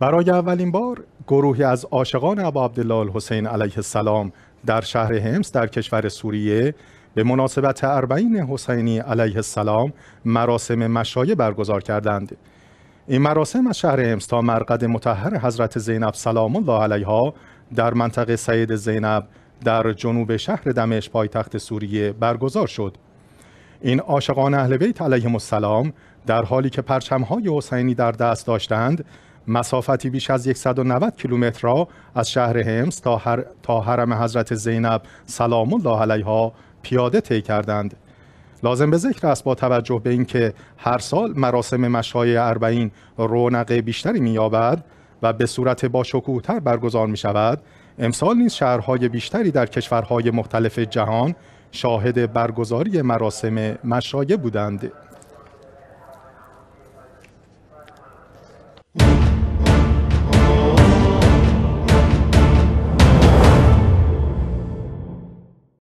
برای اولین بار گروهی از عاشقان ابا عبدالله الحسین علیه السلام در شهر همس در کشور سوریه به مناسبت اربعین حسینی علیه السلام مراسم مشایع برگزار کردند. این مراسم از شهر همس تا مرقد متحر حضرت زینب سلام الله علیها در منطقه سید زینب در جنوب شهر دمشق پایتخت سوریه برگزار شد. این عاشقان اهل بیت علیهم السلام در حالی که پرچمهای حسینی در دست داشتند مسافتی بیش از 190 کیلومتر را از شهر همس تا, هر... تا حرم حضرت زینب سلام الله علیها پیاده طی کردند. لازم به ذکر است با توجه به اینکه هر سال مراسم مشای اربعین رونق بیشتری می‌یابد و به صورت با تر برگزار می شود امسال نیز شهرهای بیشتری در کشورهای مختلف جهان شاهد برگزاری مراسم مشایع بودند.